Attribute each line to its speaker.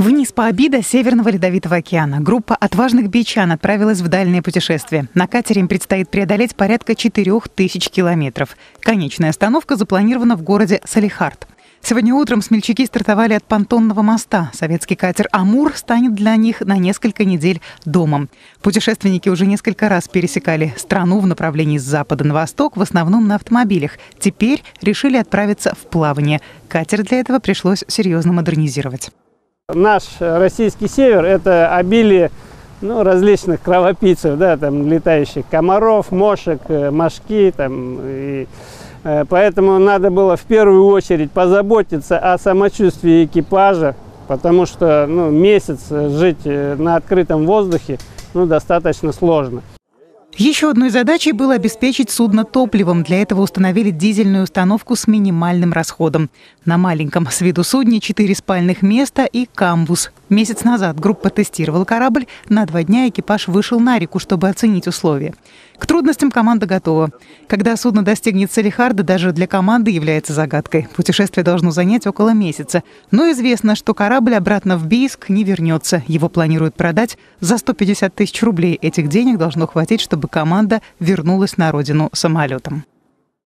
Speaker 1: Вниз по обида Северного Ледовитого океана группа отважных бичан отправилась в дальнее путешествие. На катере им предстоит преодолеть порядка 4000 километров. Конечная остановка запланирована в городе Салихард. Сегодня утром смельчаки стартовали от понтонного моста. Советский катер «Амур» станет для них на несколько недель домом. Путешественники уже несколько раз пересекали страну в направлении с запада на восток, в основном на автомобилях. Теперь решили отправиться в плавание. Катер для этого пришлось серьезно модернизировать.
Speaker 2: Наш российский север – это обилие ну, различных кровопийцев, да, там, летающих комаров, мошек, э, мошки, там, и, э, поэтому надо было в первую очередь позаботиться о самочувствии экипажа, потому что ну, месяц жить э, на открытом воздухе ну, достаточно сложно.
Speaker 1: Еще одной задачей было обеспечить судно топливом. Для этого установили дизельную установку с минимальным расходом. На маленьком с виду судне четыре спальных места и камбус. Месяц назад группа тестировала корабль. На два дня экипаж вышел на реку, чтобы оценить условия. К трудностям команда готова. Когда судно достигнет Салихарда, даже для команды является загадкой. Путешествие должно занять около месяца. Но известно, что корабль обратно в Бийск не вернется. Его планируют продать за 150 тысяч рублей. Этих денег должно хватить, чтобы команда вернулась на родину самолетом.